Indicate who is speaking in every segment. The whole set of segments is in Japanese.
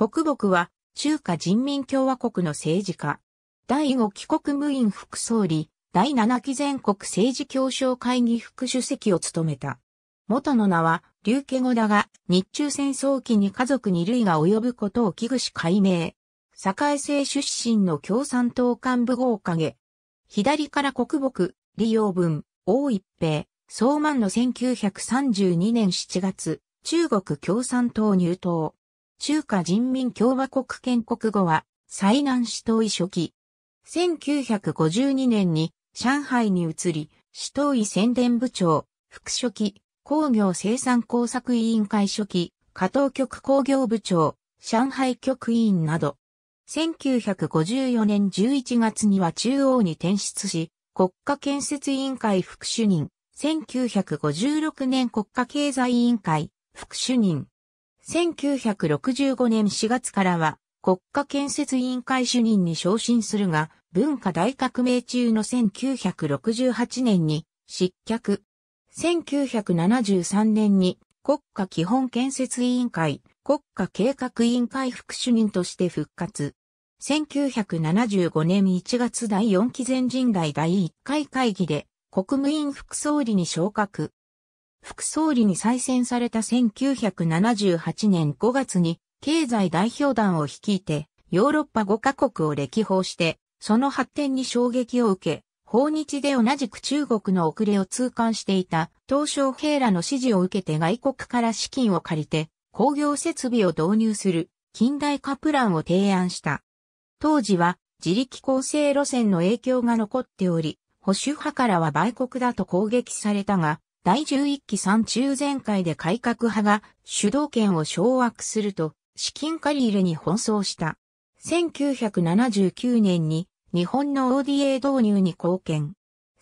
Speaker 1: 国木は中華人民共和国の政治家。第5帰国務員副総理、第7期全国政治協商会議副主席を務めた。元の名は、劉家語だが、日中戦争期に家族に類が及ぶことを危惧し改名。堺西出身の共産党幹部豪影。左から国木、李陽文、王一平、総満の1932年7月、中国共産党入党。中華人民共和国建国後は、最南市党委書記。1952年に上海に移り、市党委宣伝部長、副書記、工業生産工作委員会書記、加藤局工業部長、上海局委員など。1954年11月には中央に転出し、国家建設委員会副主任、1956年国家経済委員会副主任、1965年4月からは国家建設委員会主任に昇進するが、文化大革命中の1968年に失脚。1973年に国家基本建設委員会、国家計画委員会副主任として復活。1975年1月第4期全人代第1回会議で国務院副総理に昇格。副総理に再選された1978年5月に経済代表団を率いてヨーロッパ5カ国を歴訪して、その発展に衝撃を受け、訪日で同じく中国の遅れを痛感していた東小平らの指示を受けて外国から資金を借りて工業設備を導入する近代化プランを提案した。当時は自力構成路線の影響が残っており、保守派からは売国だと攻撃されたが、第11期三中全会で改革派が主導権を掌握すると資金借り入れに奔走した。1979年に日本の ODA 導入に貢献。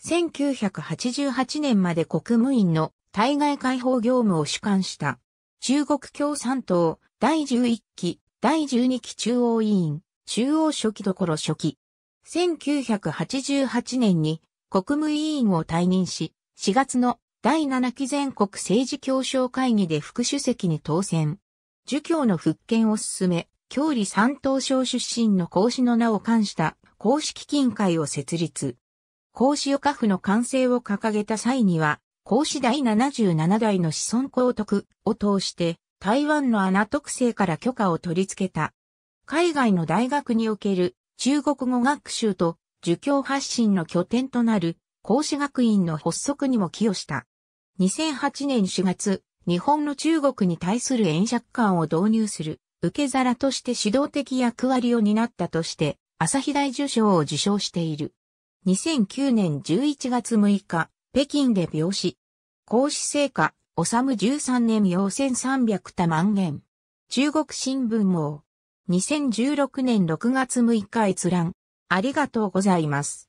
Speaker 1: 1988年まで国務院の対外開放業務を主管した。中国共産党第11期、第12期中央委員、中央書記所書記。1988年に国務委員を退任し、4月の第7期全国政治協商会議で副主席に当選。儒教の復権を進め、京里三等省出身の孔子の名を冠した公式金会を設立。孔子予家府の完成を掲げた際には、孔子第77代の子孫皇徳を通して、台湾の穴特性から許可を取り付けた。海外の大学における中国語学習と儒教発信の拠点となる孔子学院の発足にも寄与した。2008年4月、日本の中国に対する円借款を導入する受け皿として指導的役割を担ったとして、朝日大受賞を受賞している。2009年11月6日、北京で病死。孔子成果、治む13年陽1300多万元。中国新聞網。2016年6月6日閲覧。ありがとうございます。